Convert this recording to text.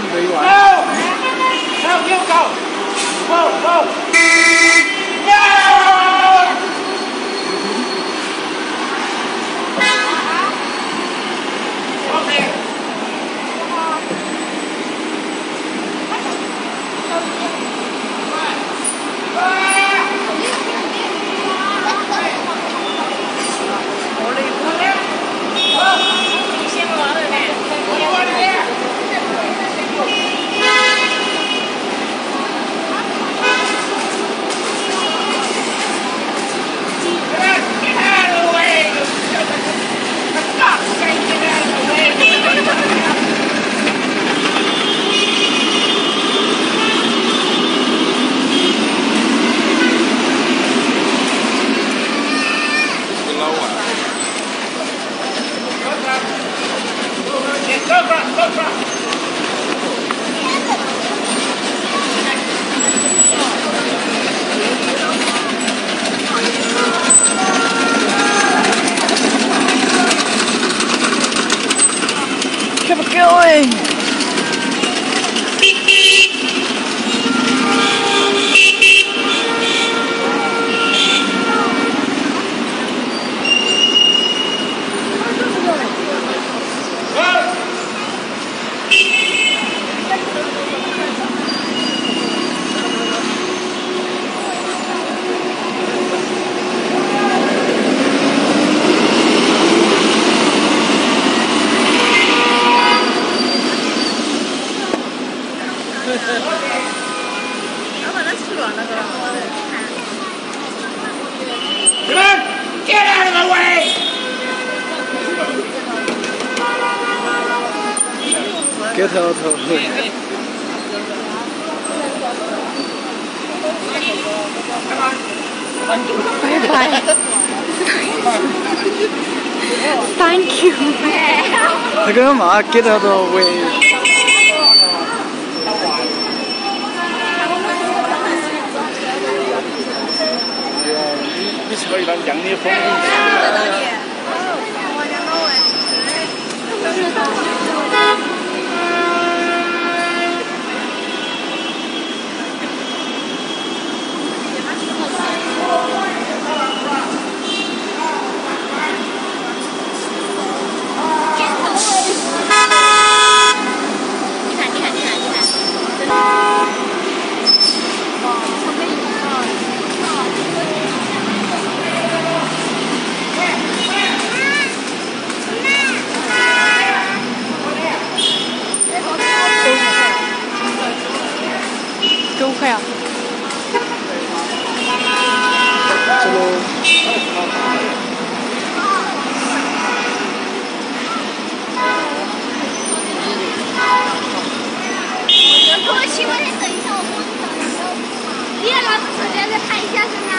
không thấy quá. Theo, theo yêu cầu. Vô, vô. Keep going. Get out of the way. Bye bye. Thank you. 他干嘛？Get out of the way. 你你是不是让杨丽峰？ 这个太复杂了。我先等一下，我帮你。你也拿个手机再拍一下，行吗？